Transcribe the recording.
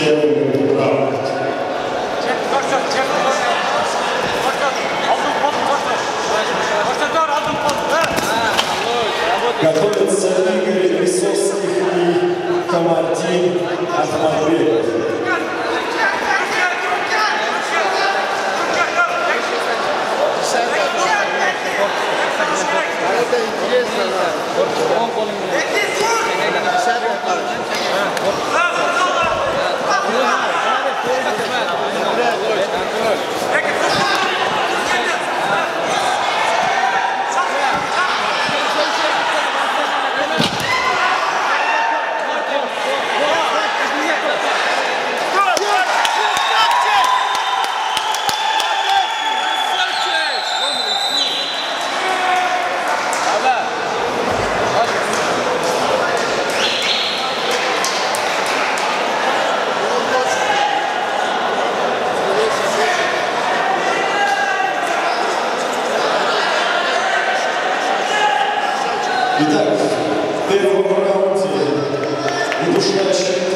Sharon Brown. Готовится Игорь Весовских и Камардин Ахмадбеков. Это интересно, да. I tak, ty w obrący, nie duszne